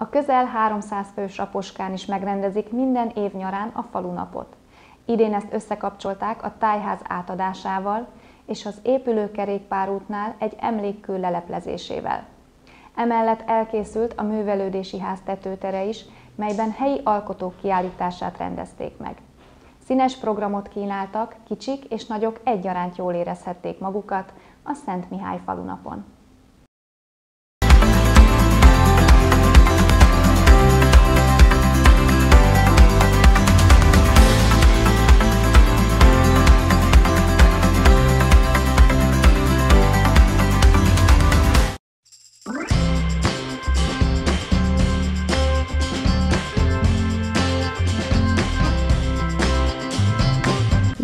A közel 300 fős Raposkán is megrendezik minden év nyarán a falunapot. Idén ezt összekapcsolták a tájház átadásával és az épülőkerékpárútnál egy emlékkő leleplezésével. Emellett elkészült a művelődési ház tetőtere is, melyben helyi alkotók kiállítását rendezték meg. Színes programot kínáltak, kicsik és nagyok egyaránt jól érezhették magukat a Szent Mihály falunapon.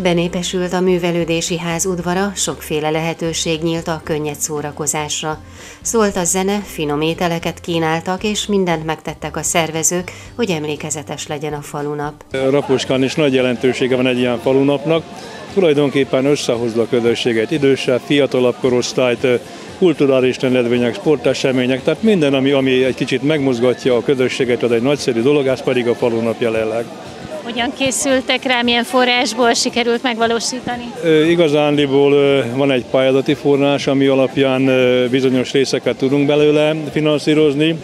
Benépesült a művelődési ház udvara, sokféle lehetőség nyílt a könnyed szórakozásra. Szólt a zene, finom ételeket kínáltak, és mindent megtettek a szervezők, hogy emlékezetes legyen a falunap. Raposkán is nagy jelentősége van egy ilyen falunapnak. Tulajdonképpen összehozza a közösséget, idősebb, fiatalabb korosztályt, kulturális rendezvények, sportesemények, tehát minden, ami, ami egy kicsit megmozgatja a közösséget, az egy nagyszerű dolog, ez pedig a falunap jelenleg. Hogyan készültek rá, milyen forrásból sikerült megvalósítani? Igazándiból van egy pályázati forrás, ami alapján bizonyos részeket tudunk belőle finanszírozni.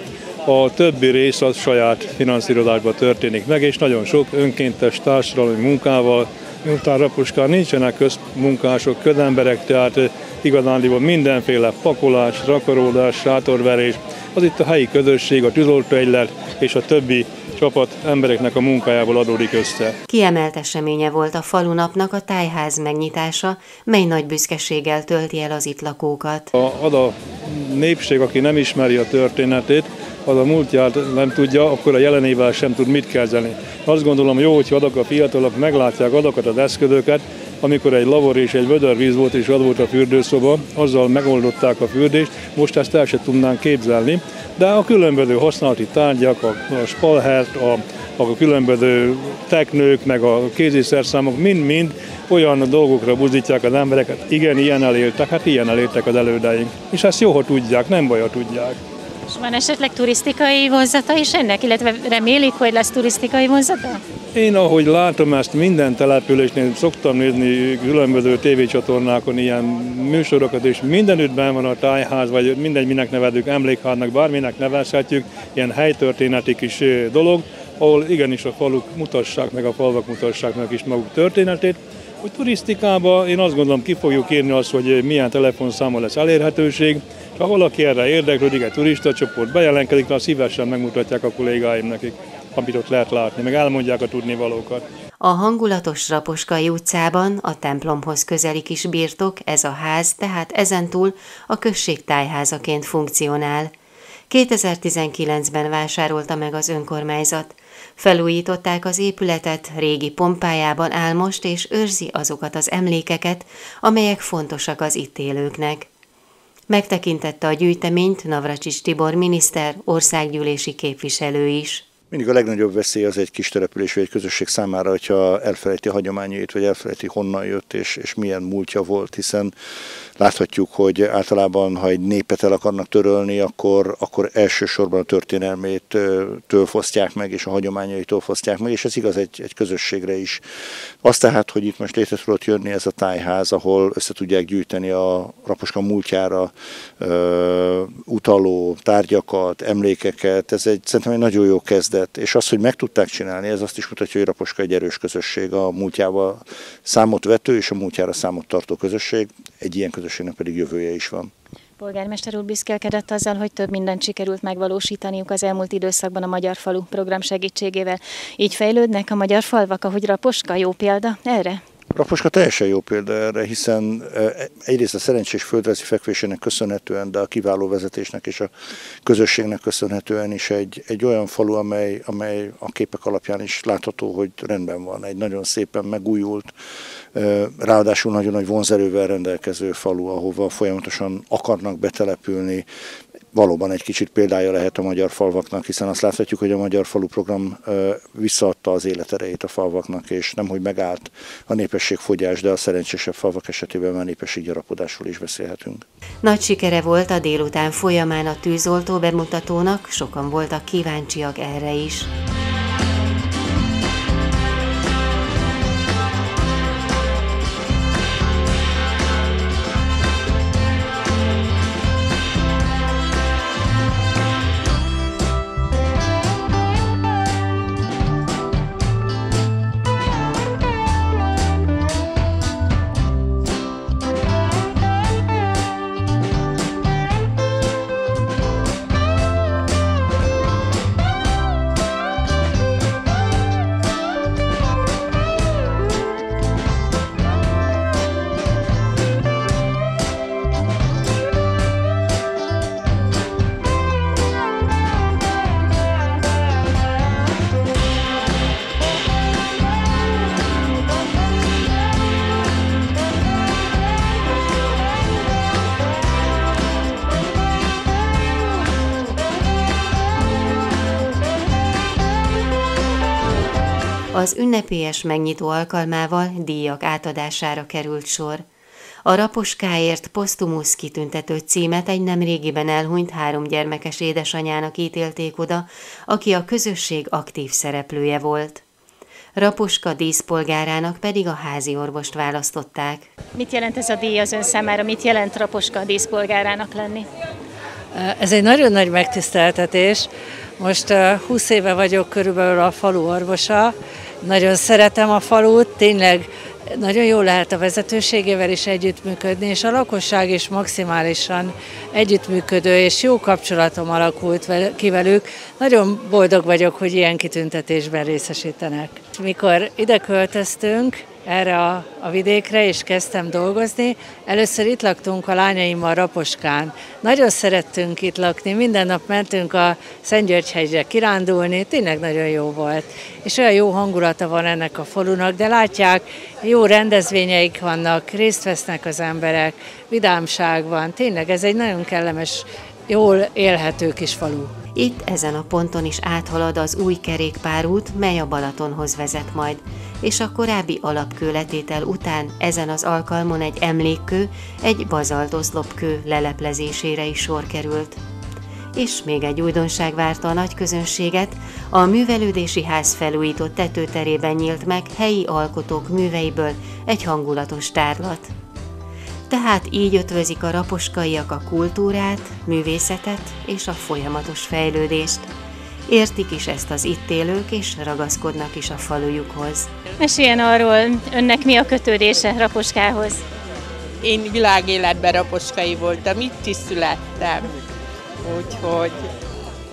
A többi rész az saját finanszírozásban történik meg, és nagyon sok önkéntes társadalmi munkával, miután Rapuskán nincsenek közmunkások, közemberek, tehát igazándiból mindenféle pakolás, rakaródás, sátorverés, az itt a helyi közösség, a tűzoltóegylet és a többi csapat embereknek a munkájából adódik össze. Kiemelt eseménye volt a falunapnak a tájház megnyitása, mely nagy büszkeséggel tölti el az itt lakókat. A, az a népség, aki nem ismeri a történetét, az a múltját nem tudja, akkor a jelenével sem tud mit kezdeni. Azt gondolom jó, hogy azok a fiatalok meglátják azokat az eszközöket, amikor egy lavor és egy vödörvíz volt, és az volt a fürdőszoba, azzal megoldották a fürdést, most ezt el sem tudnánk képzelni, de a különböző használati tárgyak, a, a spalhert, a, a különböző teknők, meg a kéziszerszámok mind-mind olyan dolgokra buzdítják az embereket, igen, ilyen elértek, hát ilyen elértek az elődeink. És ezt jó, ha tudják, nem baj, ha tudják. És van esetleg turisztikai vonzata is ennek, illetve remélik, hogy lesz turisztikai vonzata? Én ahogy látom ezt minden településnél, szoktam nézni különböző tévécsatornákon ilyen műsorokat, és mindenütt ben van a tájház, vagy mindegy, minek nevedük, emlékháznak, bárminek nevezhetjük, ilyen helytörténeti kis dolog, ahol igenis a faluk mutassák meg, a falvak mutassák meg is maguk történetét. Hogy turisztikába én azt gondolom ki fogjuk írni azt, hogy milyen telefonszámmal lesz elérhetőség, ha valaki erre érdeklődik, egy turista csoport bejelentkezik, azt szívesen megmutatják a kollégáim nekik amit ott lehet látni, meg elmondják a tudnivalókat. A hangulatos Raposkai utcában a templomhoz közeli kis birtok, ez a ház, tehát ezentúl a község tájházaként funkcionál. 2019-ben vásárolta meg az önkormányzat. Felújították az épületet, régi pompájában áll most, és őrzi azokat az emlékeket, amelyek fontosak az itt élőknek. Megtekintette a gyűjteményt Navracsics Tibor miniszter, országgyűlési képviselő is. Mindig a legnagyobb veszély az egy kis település vagy egy közösség számára, hogyha elfelejti a hagyományait, vagy elfelejti honnan jött és, és milyen múltja volt, hiszen Láthatjuk, hogy általában, ha egy népet el akarnak törölni, akkor, akkor elsősorban a történelmét fosztják meg, és a hagyományaitól fosztják meg, és ez igaz egy, egy közösségre is. Az tehát, hogy itt most létre tudott jönni ez a tájház, ahol össze tudják gyűjteni a raposka múltjára ö, utaló tárgyakat, emlékeket, ez egy szerintem egy nagyon jó kezdet, és az, hogy meg tudták csinálni, ez azt is mutatja, hogy Raposka egy erős közösség, a múltjával számot vető és a múltjára számot tartó közösség, egy ilyen közösség közösségnek pedig jövője is van. Polgármester úr büszkélkedett azzal, hogy több mindent sikerült megvalósítaniuk az elmúlt időszakban a Magyar Falu program segítségével. Így fejlődnek a magyar falvak, ahogy Raposka jó példa erre? Raposka teljesen jó példa erre, hiszen e, egyrészt a szerencsés földrajzi fekvésének köszönhetően, de a kiváló vezetésnek és a közösségnek köszönhetően is egy, egy olyan falu, amely, amely a képek alapján is látható, hogy rendben van. Egy nagyon szépen megújult, ráadásul nagyon nagy vonzerővel rendelkező falu, ahova folyamatosan akarnak betelepülni, valóban egy kicsit példája lehet a magyar falvaknak, hiszen azt láthatjuk, hogy a Magyar Falu Program visszaadta az életerejét a falvaknak, és nem hogy megállt a népességfogyás, de a szerencsésebb falvak esetében már népességgyarapodásról is beszélhetünk. Nagy sikere volt a délután folyamán a tűzoltó bemutatónak, sokan voltak kíváncsiak erre is. Az ünnepélyes megnyitó alkalmával díjak átadására került sor. A raposkáért posztumusz kitüntető címet egy nem régiben elhunyt három gyermekes édesanyának ítélték oda, aki a közösség aktív szereplője volt. Raposka díszpolgárának pedig a házi orvost választották. Mit jelent ez a díj az ön számára? Mit jelent Raposka díszpolgárának lenni? Ez egy nagyon nagy megtiszteltetés. Most 20 éve vagyok körülbelül a falu orvosa, nagyon szeretem a falut, tényleg nagyon jó lehet a vezetőségével is együttműködni, és a lakosság is maximálisan együttműködő, és jó kapcsolatom alakult ki velük. Nagyon boldog vagyok, hogy ilyen kitüntetésben részesítenek. Mikor ide költöztünk, erre a, a vidékre, és kezdtem dolgozni. Először itt laktunk a lányaimmal Raposkán. Nagyon szerettünk itt lakni, minden nap mentünk a Szentgyörgyhegyre kirándulni, tényleg nagyon jó volt. És olyan jó hangulata van ennek a falunak, de látják, jó rendezvényeik vannak, részt vesznek az emberek, vidámság van, tényleg ez egy nagyon kellemes, jól élhető kis falu. Itt ezen a ponton is áthalad az új kerékpárút, mely a Balatonhoz vezet majd, és a korábbi alapkőletétel után ezen az alkalmon egy emlékkő, egy bazaltoszlopkő leleplezésére is sor került. És még egy újdonság várta a nagy közönséget, a művelődési ház felújított tetőterében nyílt meg helyi alkotók műveiből egy hangulatos tárlat. Tehát így ötvözik a raposkaiak a kultúrát, művészetet és a folyamatos fejlődést. Értik is ezt az itt élők, és ragaszkodnak is a falujukhoz. Meséljen arról, önnek mi a kötődése Raposkához? Én világéletben raposkai voltam, itt is születtem. Úgyhogy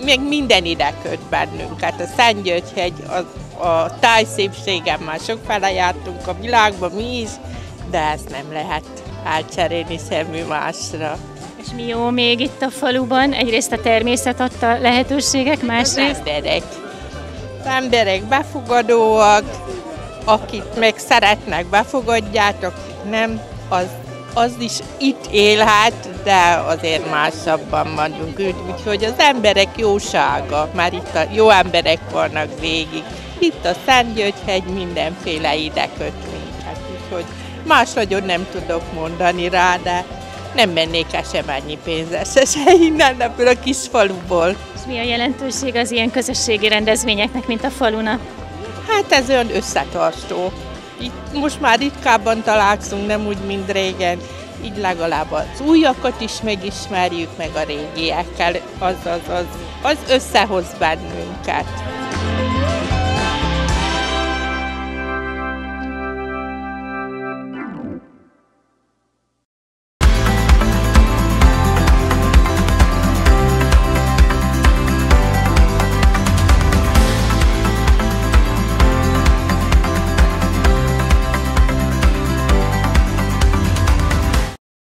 még minden ide köt bennünket. A Szentgyörgyhegy, a, a tájszépségen már sok fele jártunk a világban mi is, de ezt nem lehet átcserélni semmi másra. És mi jó még itt a faluban? Egyrészt a természet adta lehetőségek, másrészt? Az emberek. Az emberek befogadóak, akit meg szeretnek, befogadjátok, nem, az, az is itt élhet, de azért másabban vagyunk. Úgyhogy az emberek jósága, már itt a jó emberek vannak végig. Itt a Szentgyörgyhegy mindenféle ide köt minket, úgyhogy Más nagyon nem tudok mondani rá, de nem mennék el sem ennyi pénzzel se innen ebből a kis faluból. És mi a jelentőség az ilyen közösségi rendezvényeknek, mint a falunak? Hát ez olyan összetartó. Itt most már ritkábban találkozunk, nem úgy, mint régen. Így legalább az újakat is megismerjük, meg a régiekkel. Az, az, az, az összehoz bennünket.